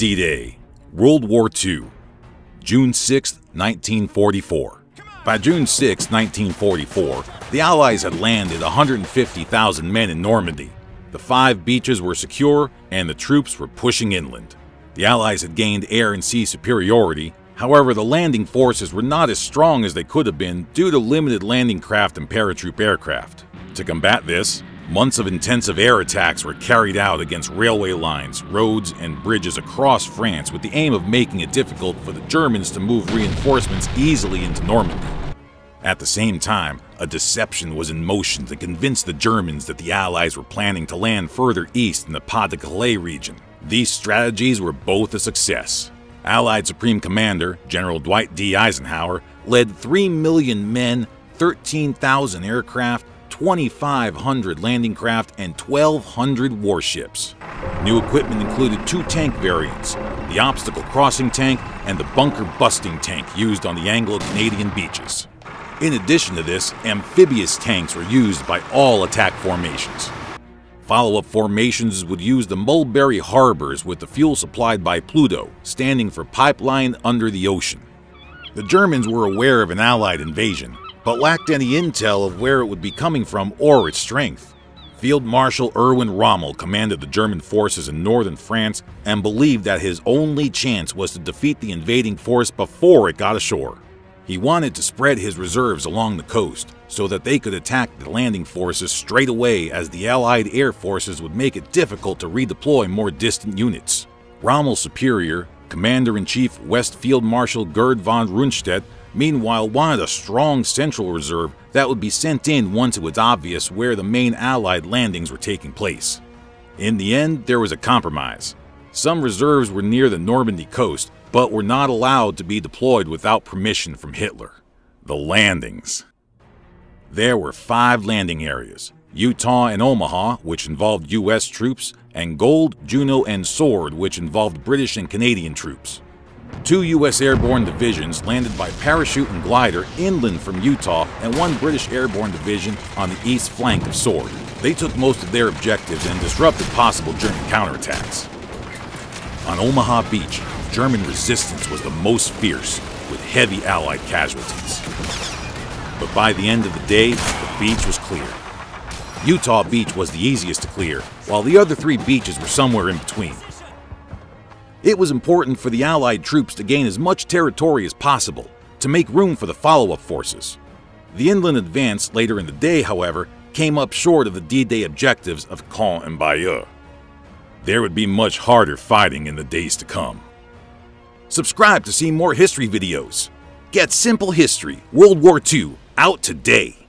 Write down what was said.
D-Day, World War II, June 6, 1944. By June 6, 1944, the Allies had landed 150,000 men in Normandy. The five beaches were secure and the troops were pushing inland. The Allies had gained air and sea superiority, however, the landing forces were not as strong as they could have been due to limited landing craft and paratroop aircraft. To combat this, Months of intensive air attacks were carried out against railway lines, roads, and bridges across France with the aim of making it difficult for the Germans to move reinforcements easily into Normandy. At the same time, a deception was in motion to convince the Germans that the Allies were planning to land further east in the Pas-de-Calais region. These strategies were both a success. Allied Supreme Commander General Dwight D. Eisenhower led 3 million men, 13,000 aircraft, 2,500 landing craft, and 1,200 warships. New equipment included two tank variants the obstacle crossing tank and the bunker busting tank used on the Anglo Canadian beaches. In addition to this, amphibious tanks were used by all attack formations. Follow up formations would use the Mulberry Harbors with the fuel supplied by Pluto, standing for Pipeline Under the Ocean. The Germans were aware of an Allied invasion but lacked any intel of where it would be coming from or its strength. Field Marshal Erwin Rommel commanded the German forces in northern France and believed that his only chance was to defeat the invading force before it got ashore. He wanted to spread his reserves along the coast so that they could attack the landing forces straight away as the Allied air forces would make it difficult to redeploy more distant units. Rommel's superior, Commander-in-Chief West Field Marshal Gerd von Rundstedt Meanwhile, wanted a strong central reserve that would be sent in once it was obvious where the main Allied landings were taking place. In the end, there was a compromise. Some reserves were near the Normandy coast, but were not allowed to be deployed without permission from Hitler. The landings. There were five landing areas Utah and Omaha, which involved U.S. troops, and Gold, Juno, and Sword, which involved British and Canadian troops. Two U.S. airborne divisions landed by parachute and glider inland from Utah and one British airborne division on the east flank of Sword. They took most of their objectives and disrupted possible German counterattacks. On Omaha Beach, German resistance was the most fierce, with heavy Allied casualties. But by the end of the day, the beach was clear. Utah Beach was the easiest to clear, while the other three beaches were somewhere in between. It was important for the Allied troops to gain as much territory as possible to make room for the follow-up forces. The inland advance later in the day, however, came up short of the D-Day objectives of Caen and Bayeux. There would be much harder fighting in the days to come. Subscribe to see more history videos. Get Simple History World War II out today.